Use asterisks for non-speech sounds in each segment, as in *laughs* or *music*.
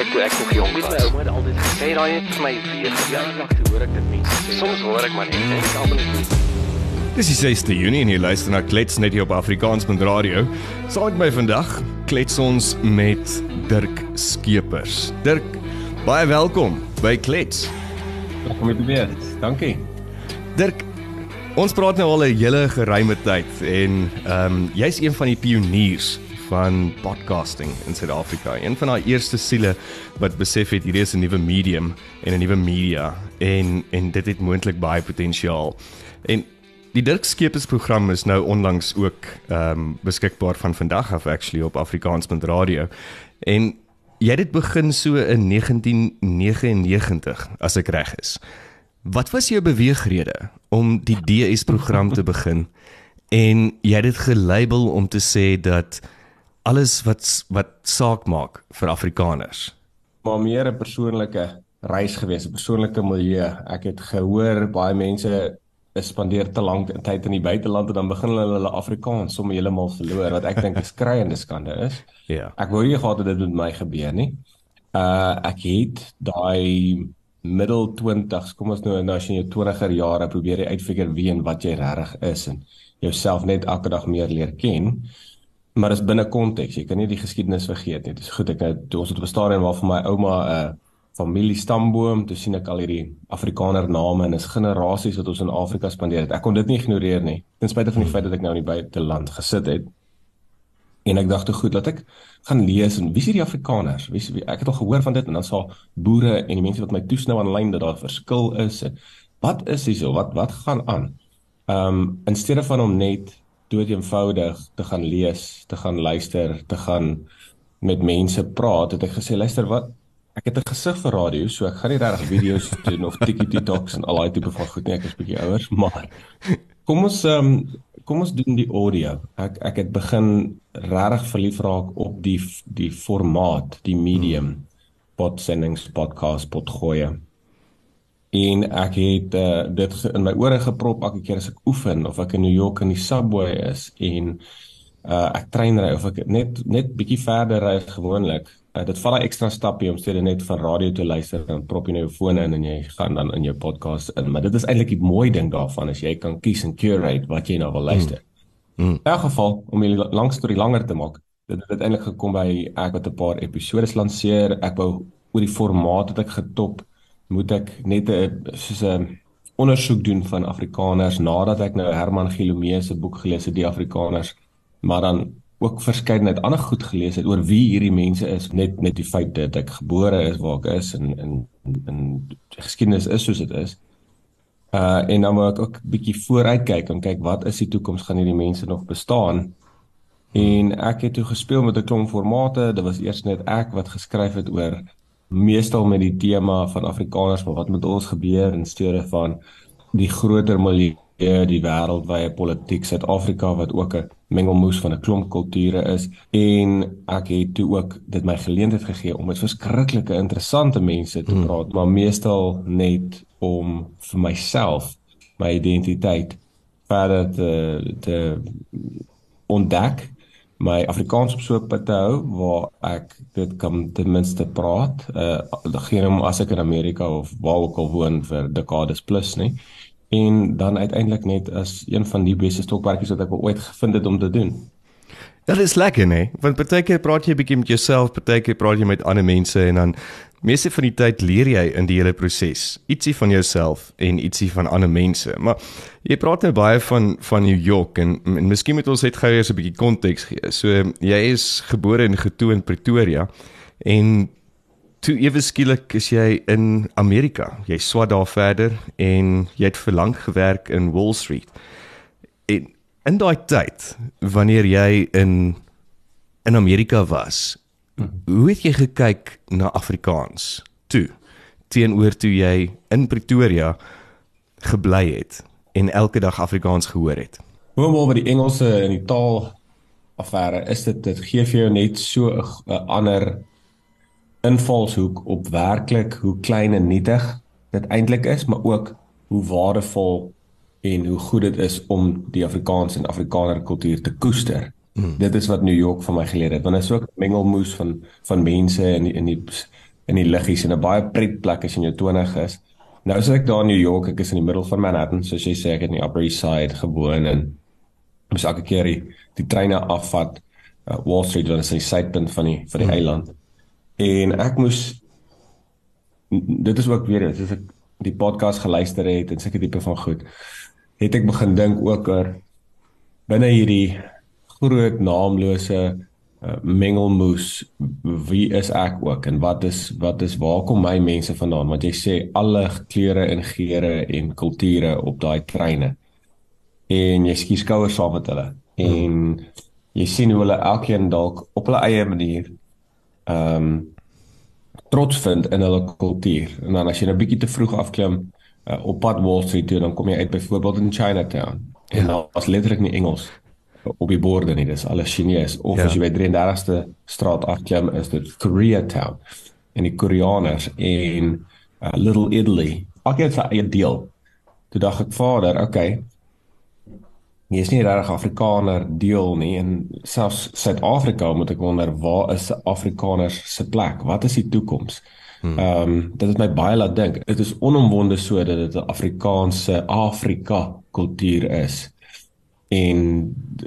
kyk toe ek nog jong was. My ouma het altyd gesê daai het vir my weer gelag te hoor ek dit mense sê. Soms hoor ek maar net en ek almal net Dis die 6de Junie en jy luister na Klets net hier op Afrikaans met radio. Saam met my vandag klets ons met Dirk Skeepers. Dirk, baie welkom by Klets. Welkom te weer. Dankie. Dirk, ons praat nou al 'n hele geruime tyd en ehm um, jy's een van die pioniers van podcasting in Suid-Afrika. Een van daai eerste siele wat besef het hierdie is 'n nuwe medium en 'n nuwe media en en dit het moontlik baie potensiaal. En die Dirk Skeepers program is nou onlangs ook ehm um, beskikbaar van vandag af actually op Afrikaans met radio. En jy het dit begin so in 1999 as ek reg is. Wat was jou beweegrede om die DS program te begin? *laughs* En jy het dit gelabel om te sê dat alles wat wat saak maak vir Afrikaners. Maar meer 'n persoonlike reis gewees, 'n persoonlike milieu. Ek het gehoor baie mense spandeer te lank tyd in die buiteland en dan begin hulle hulle Afrikaans sommer heeltemal verloor wat ek dink 'n skreiende skande is. Ja. Ek wou nie gehad het dit met my gebeur nie. Uh ek het daai middel 20s, kom ons nou nou as jy in jou 20er jare probeer jy uitfigure wie en wat jy regtig is en jouself net elke dag meer leer ken maar is binne konteks. Jy kan nie die geskiedenis vergeet nie. Dit is goed ek nou ons het op 'n stadium waar vir my ouma 'n uh, familie stamboom, toe sien ek al hierdie Afrikaner name en is generasies wat ons in Afrika spandeer het. Ek kon dit nie ignoreer nie. Ten spyte van die feit dat ek nou in die buiteland gesit het. En ek dink toe goed dat ek gaan lees en wie is hierdie Afrikaners? Wie, wie ek het al gehoor van dit en dan sal boere en die mense wat my toesnou aanlyn dat daar 'n verskil is. Wat is hierso? Wat wat gaan aan? Ehm um, in steede van om net dood eenvoudig te gaan lees, te gaan luister, te gaan met mense praat, het ek gesê luister wat ek het 'n gesig vir radio, so ek gaan nie regtig video's *laughs* doen of TikToks en al daai tipe van goed nie, ek is bietjie ouer, *laughs* maar kom ons um, kom ons doen die audio. Ek ek het begin regtig verlief raak op die die formaat, die medium, podsendings, podcast, potgoeie en ek het uh, dit in my ore geprop elke keer as ek oefen of ek in New York in die subway is en uh, ek treinry of ek net net bietjie verder ry gewoonlik uh, dit vat 'n ekstra stapie om steeds net van radio te luister en prop jy nou jou foon in en jy gaan dan in jou podcast in maar dit is eintlik die mooi ding daarvan as jy kan kies en curate wat jy nou wil luister. Mm. Mm. In elk geval om die lang storie langer te maak dit het uiteindelik gekom by ek wat 'n paar episode lanseer ek wou oor die formaat het ek getop moet ek net 'n soos 'n ondersoek doen van Afrikaners nadat ek nou Herman Gilomee se boek gelees het die Afrikaners maar dan ook verskeidenheid ander goed gelees het oor wie hierdie mense is net net die feit dat ek gebore is waar ek is en in in geskiedenis is soos dit is. Uh en dan moet ek ook bietjie vooruit kyk en kyk wat is die toekoms gaan hierdie mense nog bestaan? En ek het toe gespeel met 'n klomp formate. Dit was eers net ek wat geskryf het oor meestal met die tema van Afrikaners maar wat met ons gebeur in steede van die groter milieu die wêreldwye politiek Suid-Afrika wat ook 'n mengelmoes van 'n klomp kulture is en ek het toe ook dit my geleentheid gegee om met verskriklike interessante mense te hmm. praat hmm. maar meestal net om vir myself my identiteit verder te te ontdek my Afrikaans op so 'n punt te hou waar ek dit kan ten minste praat. Uh geen om as ek in Amerika of waar ook al woon vir dekades plus nie. En dan uiteindelik net as een van die beste stokperdjies wat ek ooit gevind het om te doen. Dit is lekker, nee. Want partykeer praat jy 'n bietjie met jouself, partykeer praat jy met ander mense en dan meeste van die tyd leer jy in die hele proses ietsie van jouself en ietsie van ander mense. Maar jy praat nou baie van van New York en, en miskien moet ons net gou eers 'n bietjie konteks gee. So jy is gebore en getoe in Pretoria en toe ewe skielik is jy in Amerika. Jy swat daar verder en jy het verlang gewerk in Wall Street. En in daai tyd wanneer jy in in Amerika was, Hoe het jy gekyk na Afrikaans toe teenoor toe jy in Pretoria gebly het en elke dag Afrikaans gehoor het? Hoewel met die Engelse en die taal affære is dit dit gee vir jou net so 'n ander invalshoek op werklik hoe klein en nietig dit eintlik is, maar ook hoe waardevol en hoe goed dit is om die Afrikaans en Afrikaner kultuur te koester. Mm. Dit is wat New York vir my geleer het. Want dit is ook mengelmoes van van mense in die, in die in die liggies en 'n baie pret plek as jy in jou 20 is. Nou as ek daar in New York, ek is in die middel van Manhattan, soos jy sê ek het in die Upper East Side gewoon en moes elke keer die, die treine afvat uh, Wall Street wat is die suidpunt van die van die hmm. eiland. En ek moes dit is ook weer as ek die podcast geluister het en seker tipe van goed het ek begin dink ook oor binne hierdie groot naamlose uh, mengelmoes wie is ek ook en wat is wat is waar kom my mense vandaan want jy sê alle kleure en geure en kulture op daai treine en jy skiet skouers saam met hulle en hmm jy sien hoe hulle elkeen dalk op hulle eie manier ehm um, trots vind in hulle kultuur. En dan as jy nou bietjie te vroeg afklim uh, op pad Wall Street toe, dan kom jy uit byvoorbeeld in Chinatown. En ja. daar was letterlik nie Engels op die borde nie, dis alles Chinees. Of ja. as jy by 33ste straat afklim, is dit Koreatown. En die Koreaners in uh, Little Italy. Ek het sy eie deel. Toe dink ek, "Vader, okay, nie is nie regtig Afrikaner deel nie en selfs Suid-Afrika moet ek wonder waar is Afrikaners se plek? Wat is die toekoms? Hmm. Ehm um, dit het my baie laat dink. Dit is onomwonde so dat dit 'n Afrikaanse Afrika kultuur is. En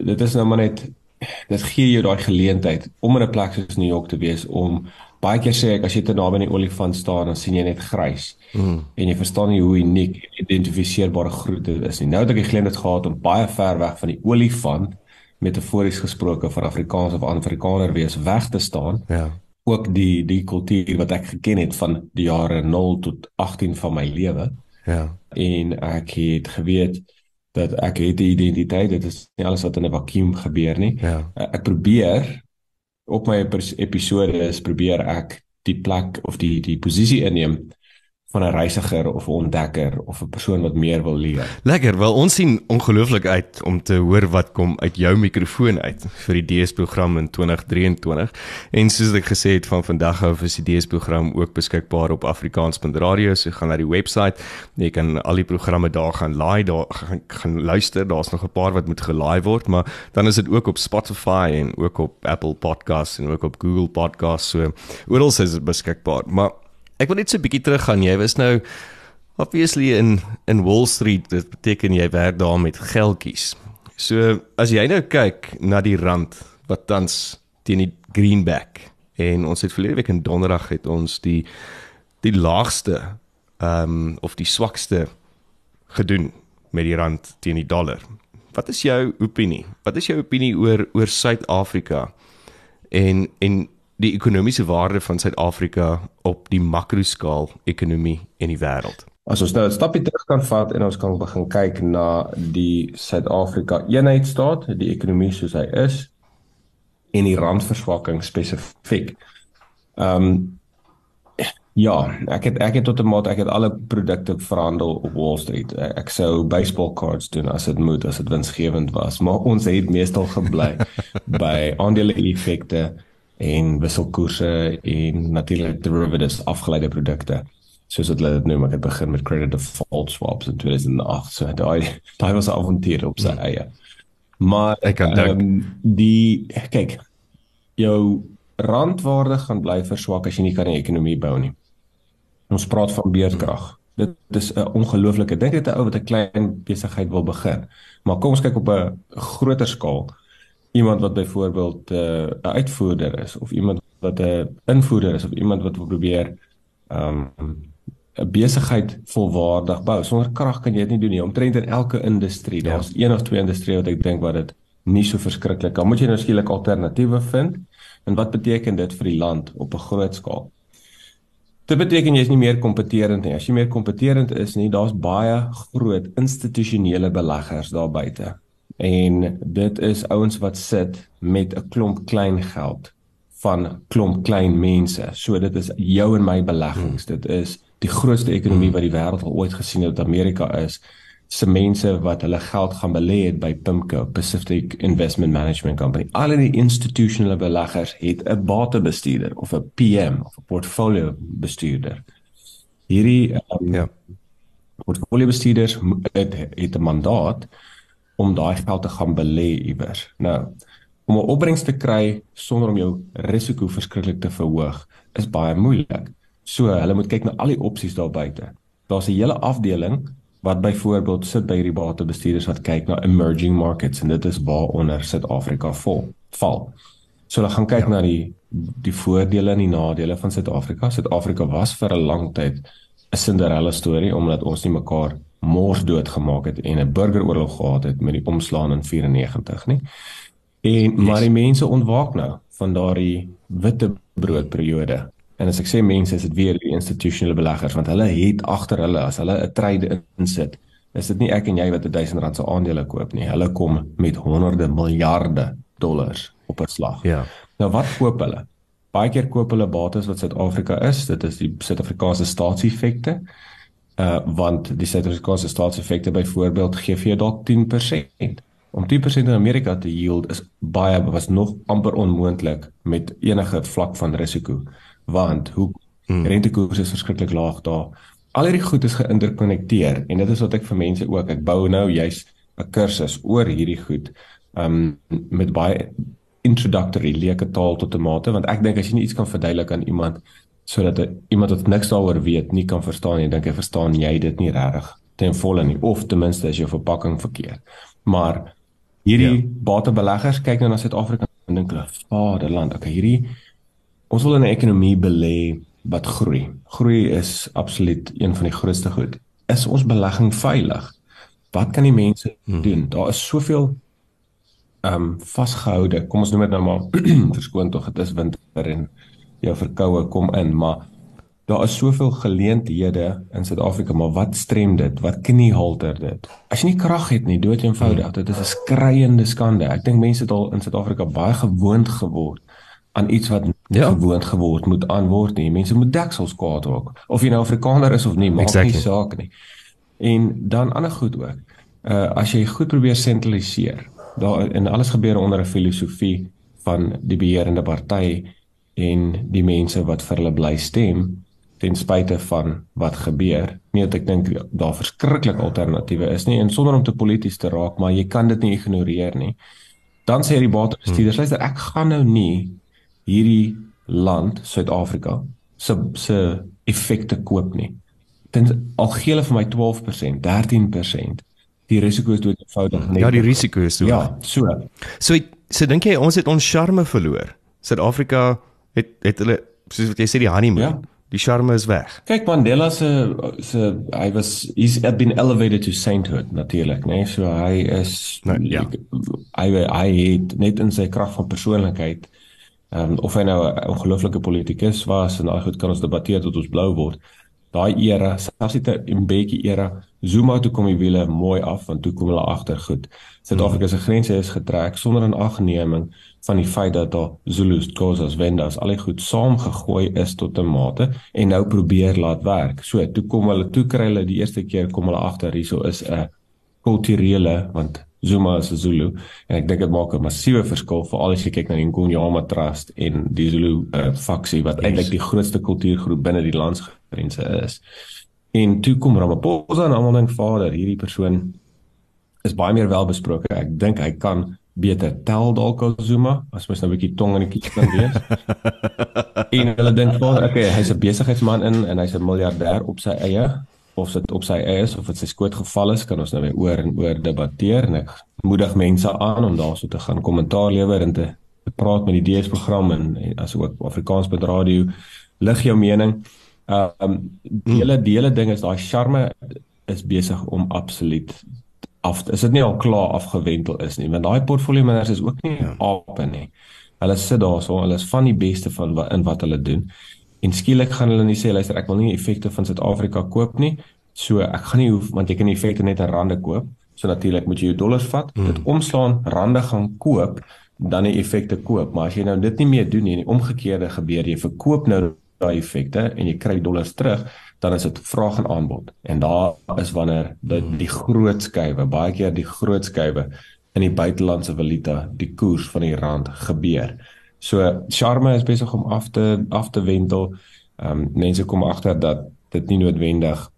dit is nou maar net dit gee jou daai geleentheid om in 'n plek soos New York te wees om baie keer sê ek as jy te naby aan die olifant staan dan sien jy net grys. Mm. En jy verstaan nie hoe uniek en identifiseerbare groet dit is nie. Nou het ek die geleentheid gehad om baie ver weg van die olifant metafories gesproke van Afrikaans of Afrikaner wees weg te staan. Ja. Ook die die kultuur wat ek geken het van die jare 0 tot 18 van my lewe. Ja. En ek het geweet dat ek het 'n identiteit, dit is nie alles wat in 'n vakuum gebeur nie. Ja. Ek probeer op my episode is probeer ek die plek of die die posisie inneem van 'n reisiger of 'n ontdekker of 'n persoon wat meer wil leer. Lekker. Wel ons sien ongelooflik uit om te hoor wat kom uit jou mikrofoon uit vir die DS program in 2023. En soos ek gesê het van vandag af is die DS program ook beskikbaar op Afrikaans.radio. So gaan na die webwerf. Jy kan al die programme daar gaan laai, daar gaan, gaan luister. Daar's nog 'n paar wat moet gelaai word, maar dan is dit ook op Spotify en ook op Apple Podcasts en ook op Google Podcasts. So oral is dit beskikbaar. Maar Ek wil net so 'n bietjie teruggaan. Jy was nou obviously in in Wall Street. Dit beteken jy werk daar met geldjies. So as jy nou kyk na die rand wat tans teen die greenback en ons het verlede week in donderdag het ons die die laagste ehm um, of die swakste gedoen met die rand teen die dollar. Wat is jou opinie? Wat is jou opinie oor oor Suid-Afrika? En en die ekonomiese waarde van Suid-Afrika op die makroskaal ekonomie in die wêreld. As ons nou 'n stapie terug kan vat en ons kan begin kyk na die Suid-Afrika eenheidstaat, die ekonomie soos hy is en die randverswakking spesifiek. Ehm um, ja, ek het ek het tot 'n mate ek het alle produkte verhandel op Wall Street. Ek sou baseball cards doen as dit moet, as dit winsgewend was, maar ons het meestal gebly *laughs* by aandele effekte en wisselkoerse en natuurlik derivatives afgeleide produkte soos wat hulle dit noem. Ek het begin met credit default swaps in 2008 so daai daai was 'n avontuur op sy eie. Maar ek kan um, die kyk jou randwaarde gaan bly verswak as jy nie kan 'n ekonomie bou nie. Ons praat van beerdkrag dit is 'n ongelooflike ding dit 'n ou wat 'n klein besigheid wil begin. Maar kom ons kyk op 'n groter skaal iemand wat byvoorbeeld eh, 'n uh, uitvoerder is of iemand wat 'n invoerder is of iemand wat wil probeer um 'n besigheid volwaardig bou. Sonder krag kan jy dit nie doen nie. Omtrent in elke industrie, ja. daar's een of twee industrieë wat ek dink wat dit nie so verskriklik kan. Moet jy nou skielik alternatiewe vind? En wat beteken dit vir die land op 'n groot skaal? Dit beteken jy is nie meer kompeterend nie. As jy meer kompeterend is nie, daar's baie groot institusionele beleggers daar buite en dit is ouens wat sit met 'n klomp klein geld van klomp klein mense. So dit is jou en my beleggings. Hmm. Dit is die grootste ekonomie hmm. wat die wêreld al ooit gesien het, Amerika is se mense wat hulle geld gaan belê het by PIMCO, Pacific Investment Management Company. Al die institusionele beleggers het 'n batebestuurder of 'n PM of 'n portfolio bestuurder. Hierdie um, ja portfolio bestuurders het, het 'n mandaat om daai geld te gaan belê iewers. Nou, om 'n opbrengs te kry sonder om jou risiko verskriklik te verhoog, is baie moeilik. So hulle moet kyk na al die opsies daar buite. Daar's 'n hele afdeling wat byvoorbeeld sit by hierdie batebestuurders wat kyk na emerging markets en dit is waaronder Suid-Afrika vol val. So hulle gaan kyk ja. na die die voordele en die nadele van Suid-Afrika. Suid-Afrika was vir 'n lang tyd 'n Cinderella storie omdat ons nie mekaar mors doodgemaak het en 'n burgeroorlog gehad het met die omslaan in 94 nie. En yes. maar die mense ontwaak nou van daardie witte broodperiode. En as ek sê mense is dit weer die institusionele beleggers want hulle het agter hulle as hulle 'n trade insit, is dit nie ek en jy wat 'n 1000 rand se aandele koop nie. Hulle kom met honderde miljarde dollars op 'n slag. Ja. Nou wat koop hulle? Baie keer koop hulle bates wat Suid-Afrika is. Dit is die Suid-Afrikaanse staatseffekte. Uh want die Suid-Afrikaanse staatseffekte byvoorbeeld gee vir jou dalk 10%. Om 10% in Amerika te yield is baie was nog amper onmoontlik met enige vlak van risiko want hoe hmm. rentekoerse is verskriklik laag daar. Al hierdie goed is geïnterkonnekteer en dit is wat ek vir mense ook ek bou nou juis 'n kursus oor hierdie goed um met baie introductory leuke taal tot 'n mate want ek dink as jy nie iets kan verduidelik aan iemand sodat iemand wat niks daaroor weet nie kan verstaan nie, dink ek verstaan jy dit nie regtig ten volle nie of ten minste is jou verpakking verkeerd. Maar hierdie ja. batebeleggers kyk nou na Suid-Afrika en dink hulle, "Vaderland, okay, hierdie ons wil in 'n ekonomie belê wat groei. Groei is absoluut een van die grootste goed. Is ons belegging veilig? Wat kan die mense hmm. doen? Daar is soveel ehm um, vasgehoude. Kom ons noem dit nou maar *clears throat* verskoon tog dit is winter en jou verkoue kom in, maar daar is soveel geleenthede in Suid-Afrika, maar wat strem dit? Wat kniehalter dit? As jy nie krag het nie, dood eenvoudig, dit is 'n skreiende skande. Ek dink mense het al in Suid-Afrika baie gewoond geword aan iets wat ja. gewoond geword moet aanword nie. Mense moet deksels kwaad raak of jy nou Afrikaner is of nie, maak exactly. nie saak nie. En dan ander goed ook. Uh as jy goed probeer sentraliseer, daar en alles gebeur onder 'n filosofie van die beheerende party en die mense wat vir hulle bly stem ten spyte van wat gebeur. Dat ek dink daar verskriklik alternatiewe is nie en sonder om te polities te raak, maar jy kan dit nie ignoreer nie. Dan sê die batebestuurders, hmm. luister, ek gaan nou nie hierdie land Suid-Afrika se se effekte koop nie. Dit al gee hulle vir my 12%, 13% die risiko is dood eenvoudig net. Ja, die risiko is so. Ja, so. So so dink jy ons het ons charme verloor? Suid-Afrika het het hulle soos wat jy sê die honeymoon. Ja. Die charme is weg. Kyk Mandela se se hy was he's been elevated to sainthood natuurlik, né? Nee? So hy is nou, ja. hy hy het net in sy krag van persoonlikheid ehm um, of hy nou 'n ongelooflike politikus was en al goed kan ons debatteer tot ons blou word daai era, selfs dit 'n bietjie era, Zuma toe kom die wiele mooi af want toe kom hulle agter goed. Suid-Afrika se grense is getrek sonder 'n agneming van die feit dat daar Zulus, Xhosas, Vendas al die goed saamgegooi is tot 'n mate en nou probeer laat werk. So toe kom hulle toe kry hulle die eerste keer kom hulle agter hierso is 'n kulturele want Zuma is 'n Zulu en ek dink dit maak 'n massiewe verskil veral as jy kyk na die Ngonyama Trust en die Zulu uh, faksie wat yes. eintlik die grootste kultuurgroep binne die landsgrense grense is. En toe kom Ramaphosa en almal dink vader, hierdie persoon is baie meer welbesproke. Ek dink hy kan beter tel dalk as Zuma as mens nou 'n bietjie tong in die kies kan wees. *laughs* en hulle dink vader, okay, hy's 'n besigheidsman in en hy's 'n miljardêr op sy eie of dit op sy eie is of dit sy skoot geval is, kan ons nou weer oor en oor debatteer en ek moedig mense aan om daarso te gaan kommentaar lewer en te, te praat met die DS program en, en asook Afrikaans by radio lig jou mening. Ehm um, die hele die hele ding is daai charme is besig om absoluut af is dit nie al klaar afgewentel is nie want daai portfolio managers is ook nie ja. ape nie. Hulle sit daarso, hulle is van die beste van wat in wat hulle doen. En skielik gaan hulle nie sê luister ek wil nie effekte van Suid-Afrika koop nie. So ek gaan nie hoef want jy kan die effekte net in rande koop. So natuurlik moet jy jou dollars vat, hmm. dit omslaan, rande gaan koop, dan die effekte koop. Maar as jy nou dit nie meer doen nie, die omgekeerde gebeur, jy verkoop nou daai effekte en jy kry dollars terug, dan is dit vraag en aanbod. En daar is wanneer die, hmm. die groot skuwe, baie keer die groot skuwe in die buitelandse valuta, die koers van die rand gebeur. So charme is besig om af te af te wendel. Ehm um, mense kom agter dat dit nie noodwendig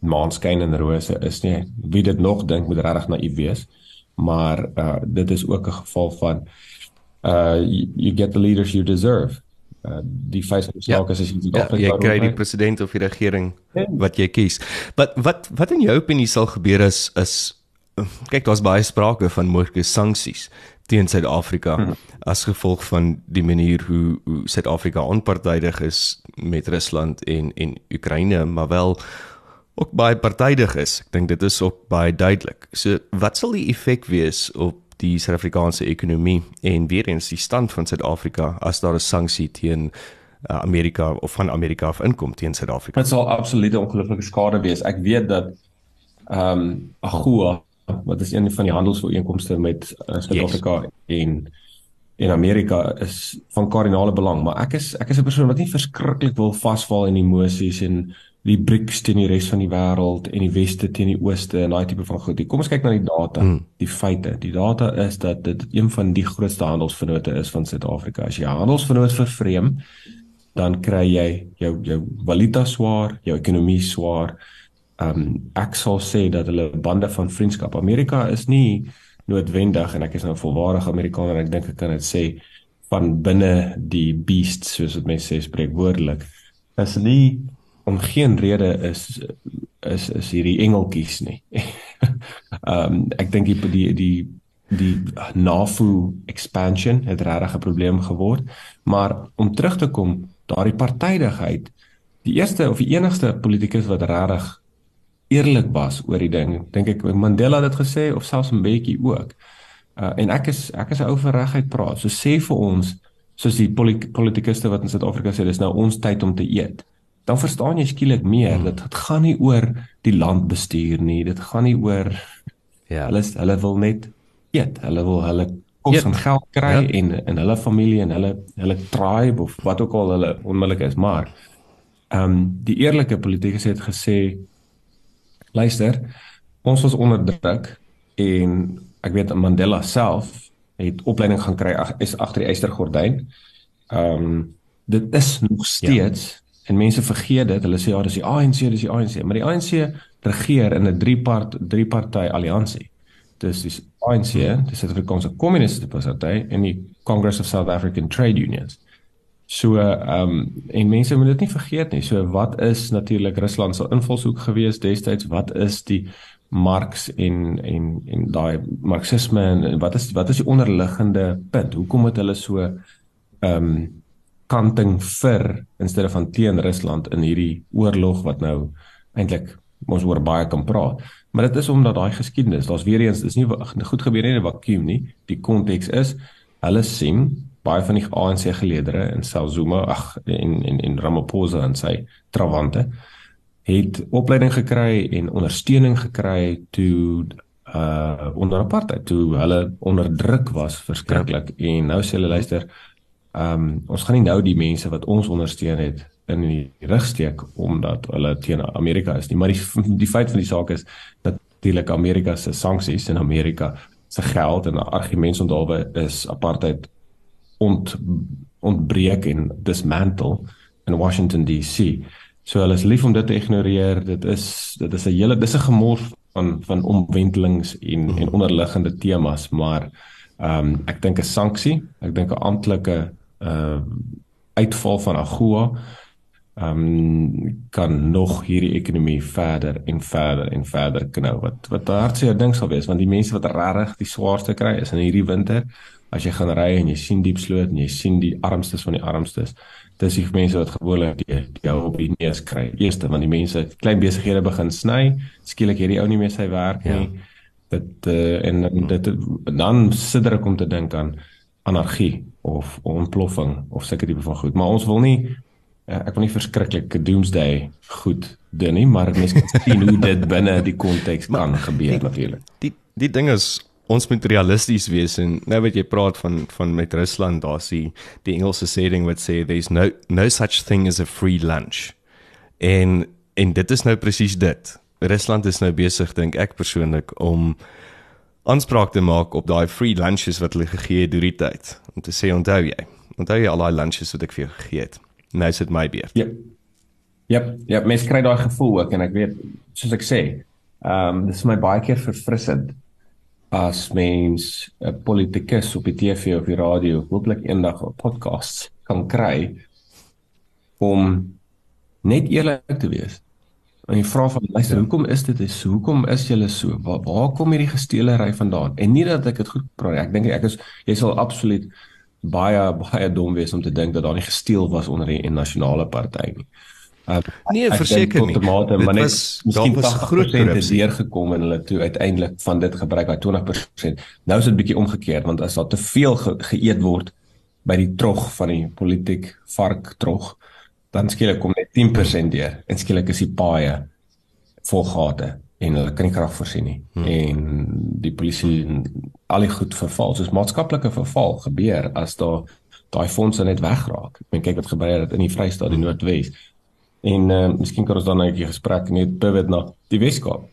maanskyn en rose is nie. Wie dit nog dink moet regtig naïef wees. Maar uh dit is ook 'n geval van uh you, you get the leaders you deserve uh, die die saak ja, is as jy ja, jy kry die president of die regering ja. wat jy kies. Wat wat wat in jou opinie sal gebeur as is kyk daar's baie sprake van moontlike sanksies teen Suid-Afrika hmm. as gevolg van die manier hoe hoe Suid-Afrika onpartydig is met Rusland en en Oekraïne, maar wel ook baie partydig is. Ek dink dit is ook baie duidelik. So wat sal die effek wees op die Suid-Afrikaanse ekonomie en weer eens die stand van Suid-Afrika as daar 'n sanksie teen uh, Amerika of van Amerika af inkom teen Suid-Afrika? Dit sal absoluut 'n ongelooflike skade wees. Ek weet dat ehm um, AGOA wat is een van die handelsooreenkomste met uh, Suid-Afrika yes. en en Amerika is van kardinale belang, maar ek is ek is 'n persoon wat nie verskriklik wil vasval in emosies en die BRICS teen die res van die wêreld en die weste teen die ooste en daai tipe van goed. Kom ons kyk na die data, hmm. die feite. Die data is dat dit een van die grootste handelsvennote is van Suid-Afrika. As jy handelsvennoot vervreem, dan kry jy jou jou valuta swaar, jou ekonomie swaar. Um, ek sal sê dat hulle bande van vriendskap. Amerika is nie noodwendig en ek is nou 'n volwaardige Amerikaner en ek dink ek kan dit sê van binne die beast soos wat mense sê spreekwoordelik. Is nie om geen rede is is is hierdie engeltjies nie. *laughs* Ehm um, ek dink die die die die NAFU expansion het regtig 'n probleem geword, maar om terug te kom, daardie partydigheid, die eerste of die enigste politikus wat regtig eerlik was oor die ding, dink ek Mandela het dit gesê of selfs bietjie ook. Uh en ek is ek is 'n ou vir regheid praat. So sê vir ons soos die politikuste wat in Suid-Afrika sê dis nou ons tyd om te eet dan verstaan jy skielik meer. Hmm. dat dit gaan nie oor die land bestuur nie. Dit gaan nie oor ja. hulle hulle wil net eet. Hulle wil hulle kos en geld kry ja. en in hulle familie en hulle hulle tribe of wat ook al hulle onmiddellik is. Maar ehm um, die eerlike politikus het gesê luister ons was onderdruk en ek weet Mandela self het opleiding gaan kry is agter die eystergordyn ehm um, dit is nog ja. steeds ja En mense vergeet dit. Hulle sê ja, dis die ANC, dis die ANC, maar die ANC regeer in 'n drie-part drie-party alliansie. Dis die ANC, dis die Suid-Afrikaanse Kommunistiese Party en die Congress of South African Trade Unions. So ehm um, en mense moet dit nie vergeet nie. So wat is natuurlik Rusland se invalshoek gewees destyds? Wat is die Marx en en en daai Marxisme en wat is wat is die onderliggende punt? Hoekom het hulle so ehm um, kanting vir in steede van teen Rusland in hierdie oorlog wat nou eintlik ons oor baie kan praat. Maar dit is omdat daai geskiedenis, daar's weer eens dis nie goed gebeur nie in 'n vakuum nie. Die konteks is hulle sien baie van die ANC geleedere in Zuma, ag en en en Ramaphosa en sy trawante het opleiding gekry en ondersteuning gekry toe uh onder apartheid toe hulle onder druk was verskriklik ja. en nou sê hulle luister Ehm um, ons gaan nie nou die mense wat ons ondersteun het in die rug steek omdat hulle teen Amerika is nie, maar die die feit van die saak is natuurlik Amerika se sanksies en Amerika se geld en argumente onthaalwe is apartheid ont ontbreek en dismantle in Washington DC. So hulle is lief om dit te ignoreer. Dit is dit is 'n hele dis 'n gemors van van omwentelings en en onderliggende temas, maar ehm um, ek dink 'n sanksie, ek dink 'n amptelike uh uitval van AGOA ehm um, kan nog hierdie ekonomie verder en verder en verder knou. Wat wat hartseer ding sal wees want die mense wat regtig die swaarste kry is in hierdie winter as jy gaan ry en jy sien diep sloot en jy sien die armstes van die armstes dis die mense wat gewoonlik die die ou op die neus kry. Eerste want die mense klein besighede begin sny skielik hierdie ou nie meer sy werk nie. Ja. dit uh, en dit dan sidder ek om te dink aan anargie of ontploffing of sulke tipe van goed. Maar ons wil nie uh, ek wil nie verskriklike doomsday goed doen nie, maar mense kan *laughs* sien hoe dit binne die konteks kan gebeur natuurlik. Die die ding is ons moet realisties wees en nou wat jy praat van van met Rusland, daar's die die Engelse saying wat sê there's no no such thing as a free lunch. En en dit is nou presies dit. Rusland is nou besig dink ek persoonlik om aanspraak te maak op daai free lunches wat hulle gegee het deur die tyd. Om te sê onthou jy, onthou jy al daai lunches wat ek vir jou gegee het. Nou is dit my beurt. Ja. Ja, ja, mens kry daai gevoel ook en ek weet soos ek sê, ehm um, dis my baie keer verfrissend as mens 'n politikus op die TV of die radio hooplik eendag op podcasts kan kry om net eerlik te wees. En jy vra van luister, ja. hoekom is dit so? Hoekom is julle so? Waar, waar kom hierdie gesteelery vandaan? En nie dat ek dit goed praat. Ek dink ek is jy sal absoluut baie baie dom wees om te dink dat daar nie gesteel was onder die nasionale party nie. Uh, nee, verseker nie. Tomate, maar net miskien was groot deur gekom en hulle toe uiteindelik van dit gebruik by 20%. Nou is dit bietjie omgekeerd want as daar te veel ge geëet word by die trog van die politiek vark trog, dan skielik kom net 10% deur en skielik is die paaie vol gate en hulle kan nie krag voorsien nie hmm. en die polisie al die goed verval soos maatskaplike verval gebeur as daar daai fondse net wegraak. Ek kyk wat gebeur het in die Vrystaat en Noordwes. En uh, miskien kan ons dan 'n bietjie gesprek net pivot na die Weskaap.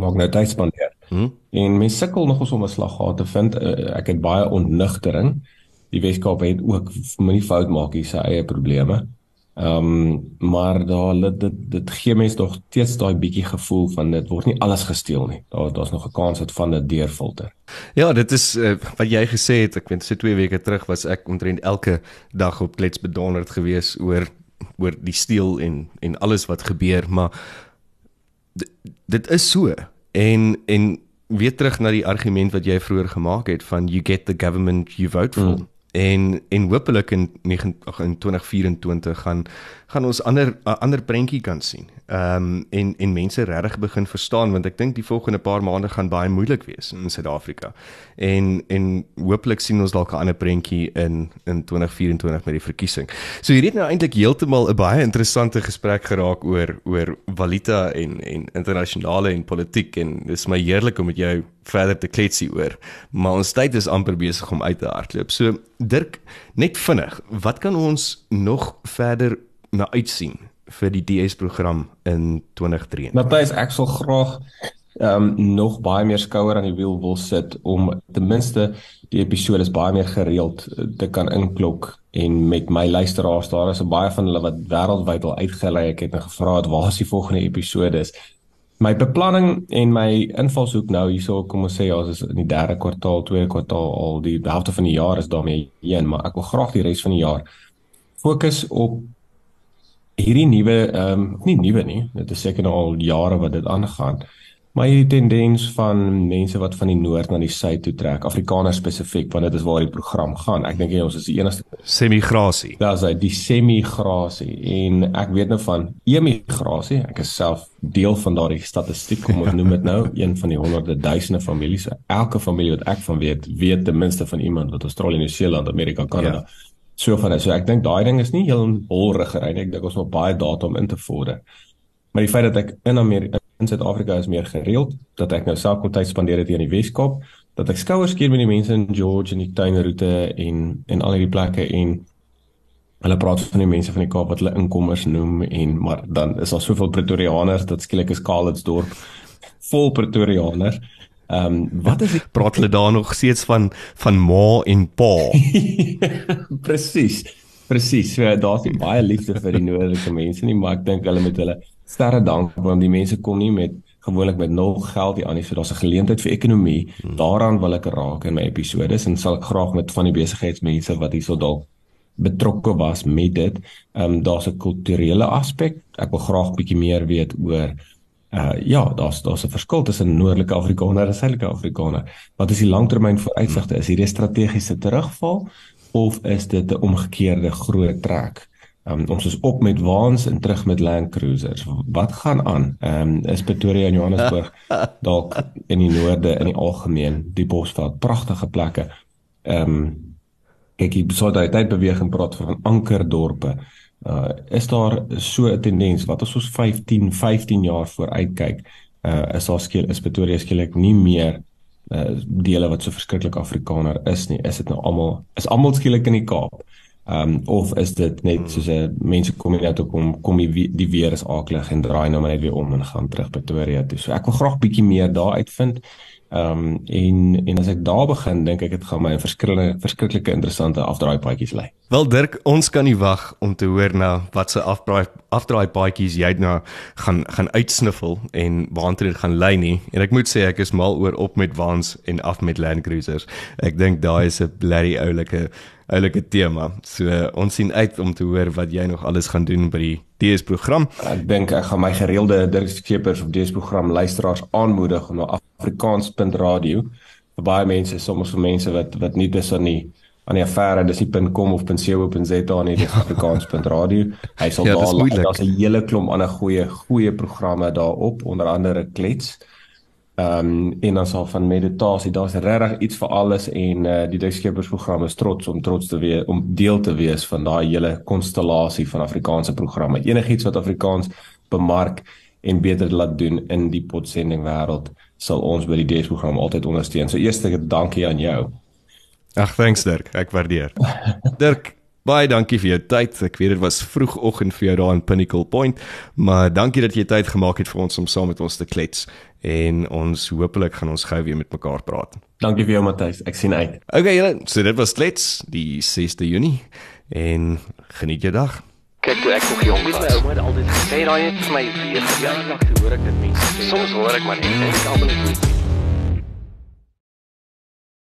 Maak nou tyd spandeer. Hmm. En mense sukkel nog om 'n slaggat te vind. Uh, ek het baie ontnugtering. Die Weskaap het ook moenie fout maak hier sy eie probleme. Ehm um, maar daar dit dit gee mense tog steeds daai bietjie gevoel van dit word nie alles gesteel nie. Daar daar's nog 'n kans dat van dit deurfilter. Ja, dit is uh, wat jy gesê het. Ek weet so 2 weke terug was ek omtrent elke dag op klets bedonderd geweest oor oor die steel en en alles wat gebeur, maar dit, dit is so. En en weer terug na die argument wat jy vroeër gemaak het van you get the government you vote for. Mm en en hopelik in 9 in 2024 gaan gaan ons ander ander prentjie kan sien. Ehm um, en en mense regtig begin verstaan want ek dink die volgende paar maande gaan baie moeilik wees in Suid-Afrika. En en hopelik sien ons dalk 'n ander prentjie in in 2024 met die verkiesing. So hierdie het nou eintlik heeltemal 'n baie interessante gesprek geraak oor oor valuta en en internasionale en politiek en dis my heerlik om met jou verder te kletsie oor. Maar ons tyd is amper besig om uit te hardloop. So Dirk, net vinnig, wat kan ons nog verder na uitsien vir die DS program in 2023? Matthys, ek sal graag ehm um, nog baie meer skouer aan die wiel wil sit om ten minste die episode is baie meer gereeld eh, te kan inklok en met my luisteraars daar is baie van hulle wat wêreldwyd al uitgelei ek het net gevra het waar is die volgende episode is my beplanning en my invalshoek nou hierso kom ons sê ja is in die derde kwartaal tweede kwartaal al die helfte van die jaar is daarmee heen maar ek wil graag die res van die jaar fokus op hierdie nuwe ehm um, nie nuwe nie, dit is seker nou al jare wat dit aangaan. Maar hierdie tendens van mense wat van die noord na die suid toe trek, Afrikaners spesifiek, want dit is waar die program gaan. Ek dink ons is die enigste semigrasie. Ja, so die semigrasie en ek weet nou van emigrasie. Ek is self deel van daardie statistiek, kom ons noem dit nou, *laughs* een van die honderde duisende families. Elke familie wat ek van weet, weet ten minste van iemand wat Australië, Nieu-Seeland, Amerika, Kanada ja so van is. So ek dink daai ding is nie heel holriger nie. Ek dink ons moet baie data om in te vorder. Maar die feit dat ek in Amerika in Suid-Afrika is meer gereeld, dat ek nou self kon tyd spandeer het hier in die Weskaap, dat ek skouers keer met die mense in George en die tuinroete en en al hierdie plekke en hulle praat van die mense van die Kaap wat hulle inkommers noem en maar dan is daar soveel Pretoriaaners dat skielik is Kalitsdorp vol Pretoriaaners. Ehm um, wat is ek *laughs* praat hulle daar nog steeds van van ma en pa? *laughs* Presies. Presies. So daar's baie liefde vir die noordelike mense nie, maar ek dink hulle met hulle sterre dank want die mense kom nie met gewoonlik met nul geld hier aan nie, so daar's 'n geleentheid vir ekonomie. Hmm. Daaraan wil ek raak in my episodes en sal ek graag met van die besigheidsmense wat hierso dalk betrokke was met dit. Ehm um, daar's 'n kulturele aspek. Ek wil graag bietjie meer weet oor Uh ja, daar's daar's 'n verskil tussen noordelike Afrikaner en suidelike Afrikaner. Wat is die langtermyn vooruitsigte? Is hierdie strategiese terugval of is dit 'n omgekeerde groot trek? Um, ons is op met waans en terug met Land Cruisers. Wat gaan aan? Ehm um, is Pretoria en Johannesburg *laughs* dalk in die noorde in die algemeen die Bosveld pragtige plekke. Ehm um, kyk jy besou daai tyd beweging praat van ankerdorpe uh is daar so 'n tendens wat as ons 15 15 jaar vooruit kyk uh is daar skielik is Pretoria skielik nie meer uh dele wat so verskriklik Afrikaner is nie is dit nou almal is almal skielik in die Kaap um of is dit net soos 'n mense kom net toe kom kom die, die weer is aaklig en draai nou maar net weer om en gaan terug Pretoria toe. So ek wil graag bietjie meer daar uitvind Ehm um, en en as ek daar begin, dink ek dit gaan my 'n verskillende verskriklike interessante afdraai paadjies lei. Wel Dirk, ons kan nie wag om te hoor na wat se afdraai afdraai paadjies jy nou gaan gaan uitsniffel en waartoe dit gaan lei nie. En ek moet sê ek is mal oor op met Vans en af met Land Cruisers. Ek dink daai is 'n blerry oulike oulike tema. So ons sien uit om te hoor wat jy nog alles gaan doen by die DS program. Ek dink ek gaan my gereelde Dirk Skeepers op DS program luisteraars aanmoedig om na Afrikaans.radio vir baie mense, soms vir mense wat wat nie dis aan die aan die affære dis nie .com of .co.za nie, dis *laughs* Afrikaans.radio. Hy sal ja, daar daar's 'n hele klomp ander goeie goeie programme daarop, onder andere Klets. Ehm um, en dan sal van meditasie, daar's regtig iets vir alles en uh, die Duitskepersprogram is trots om trots te wees om deel te wees van daai hele konstellasie van Afrikaanse programme. Enigiets wat Afrikaans bemark en beter laat doen in die potsending wêreld sal ons by die DS-program altyd ondersteun. So eerstens dankie aan jou. Ag, thanks Dirk. Ek waardeer. *laughs* Dirk Baie dankie vir jou tyd. Ek weet dit was vroegoggend vir jou daar in Pinnacle Point, maar dankie dat jy tyd gemaak het vir ons om saam met ons te klets en ons hopelik gaan ons gou weer met mekaar praat. Dankie vir jou Matthys. Ek sien uit. Okay, julle, so dit was klets die 6de Junie en geniet jou dag. Kyk toe ek nog jong was, my ouma het altyd gesê daai het vir my weer toe hoor ek dit mense sê. Soms hoor ek maar net en ek almal is